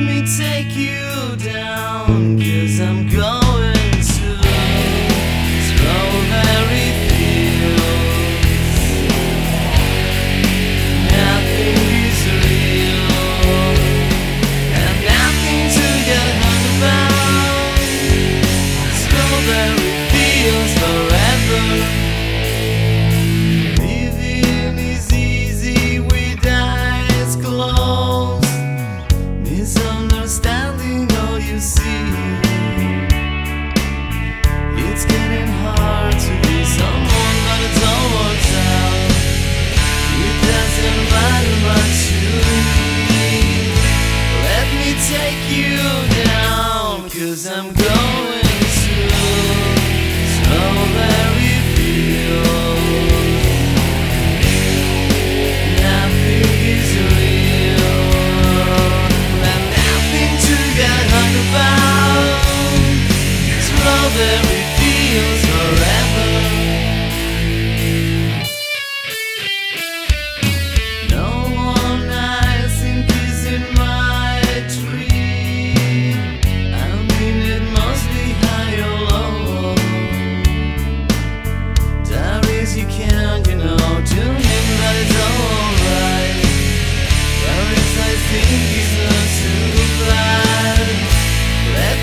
me take you down. Cause I'm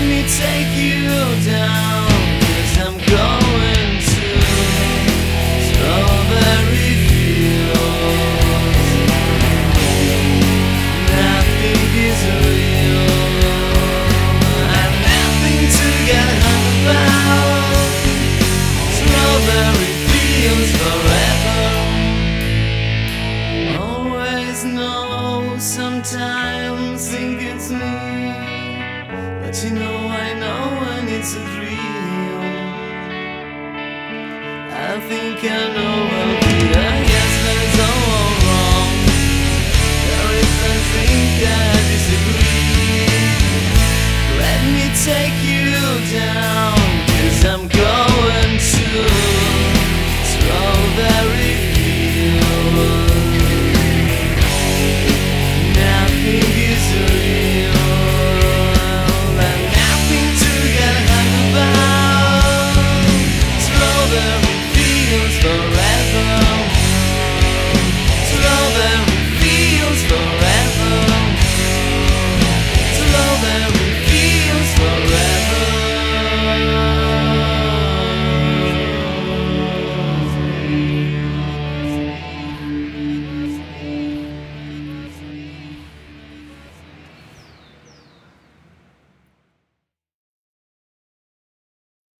me take you down, I'm going to strawberry fields. Nothing is real, nothing to get hung about. Strawberry fields forever. Always know, sometimes think it's me, you know I know when it's a dream. I think I know I'll be. I guess that is all wrong. There is something I disagree. Let me take you down, cause I'm.